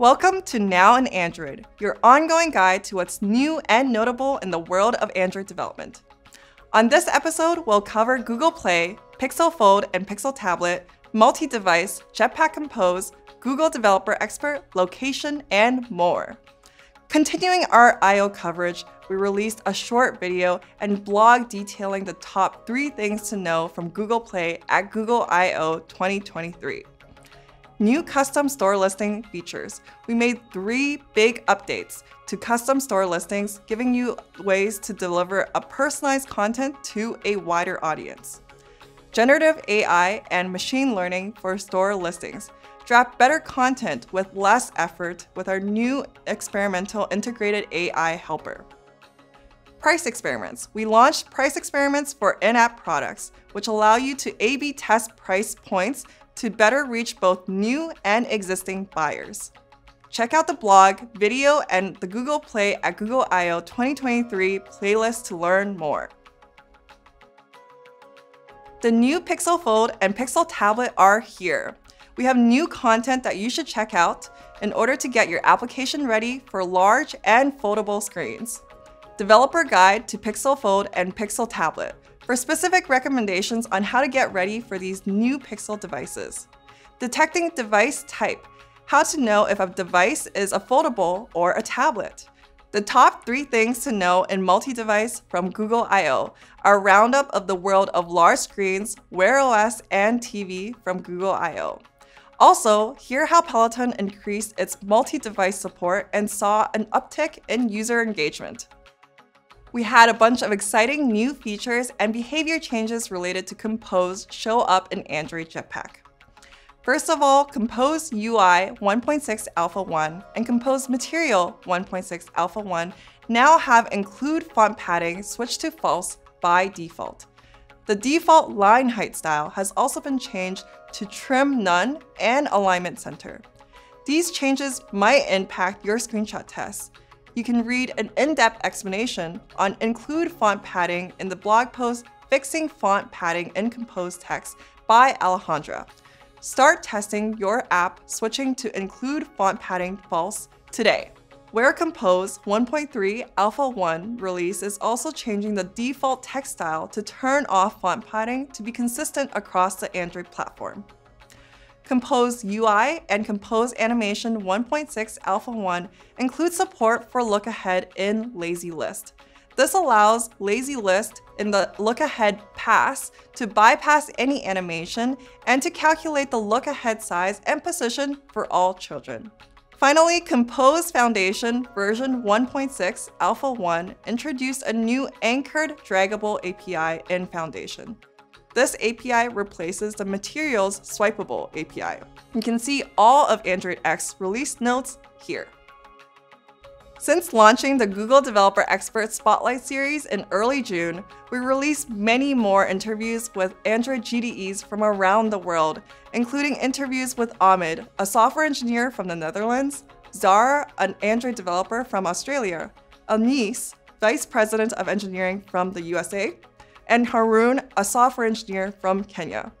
Welcome to Now in Android, your ongoing guide to what's new and notable in the world of Android development. On this episode, we'll cover Google Play, Pixel Fold and Pixel Tablet, multi-device, Jetpack Compose, Google Developer Expert, location, and more. Continuing our I/O coverage, we released a short video and blog detailing the top three things to know from Google Play at Google I/O 2023. New custom store listing features. We made three big updates to custom store listings, giving you ways to deliver a personalized content to a wider audience. Generative AI and machine learning for store listings. Draft better content with less effort with our new experimental integrated AI helper. Price experiments. We launched price experiments for in-app products, which allow you to A-B test price points to better reach both new and existing buyers. Check out the blog, video, and the Google Play at Google I/O 2023 playlist to learn more. The new Pixel Fold and Pixel Tablet are here. We have new content that you should check out in order to get your application ready for large and foldable screens. Developer Guide to Pixel Fold and Pixel Tablet for specific recommendations on how to get ready for these new Pixel devices. Detecting device type, how to know if a device is a foldable or a tablet. The top three things to know in multi-device from Google I/O are a roundup of the world of large screens, Wear OS, and TV from Google I/O Also, hear how Peloton increased its multi-device support and saw an uptick in user engagement. We had a bunch of exciting new features and behavior changes related to Compose show up in Android Jetpack. First of all, Compose UI 1.6 Alpha 1 and Compose Material 1.6 Alpha 1 now have include font padding switched to false by default. The default line height style has also been changed to trim none and alignment center. These changes might impact your screenshot tests. You can read an in-depth explanation on include font padding in the blog post Fixing Font Padding in Compose Text by Alejandra, Start testing your app switching to include font padding false today. Wear Compose 1.3 Alpha 1 release is also changing the default text style to turn off font padding to be consistent across the Android platform. Compose UI and Compose Animation 1.6 Alpha 1 include support for look ahead in Lazy List. This allows Lazy List in the look ahead pass to bypass any animation and to calculate the look ahead size and position for all children. Finally, Compose Foundation version 1.6 Alpha 1 introduced a new anchored draggable API in Foundation. This API replaces the Materials Swipeable API. You can see all of AndroidX release notes here. Since launching the Google Developer Expert Spotlight series in early June, we released many more interviews with Android GDEs from around the world, including interviews with Ahmed, a software engineer from the Netherlands, Zarah, an Android developer from Australia, Anis, Vice President of Engineering from the USA, and Harun, a software engineer from Kenya.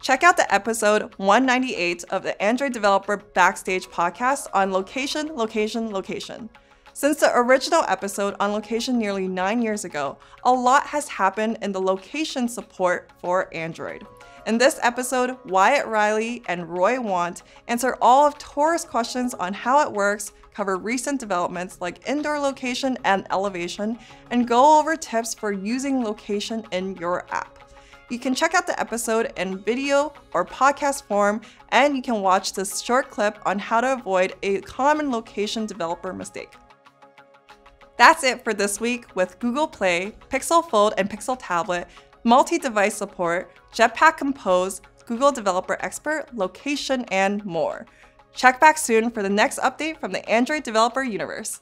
Check out the episode 198 of the Android Developer Backstage podcast on location, location, location. Since the original episode on location nearly nine years ago, a lot has happened in the location support for Android. In this episode, Wyatt Riley and Roy Want answer all of Tor's questions on how it works, cover recent developments like indoor location and elevation, and go over tips for using location in your app. You can check out the episode in video or podcast form, and you can watch this short clip on how to avoid a common location developer mistake. That's it for this week with Google Play, Pixel Fold and Pixel Tablet, multi-device support, Jetpack Compose, Google Developer Expert, location, and more. Check back soon for the next update from the Android developer universe.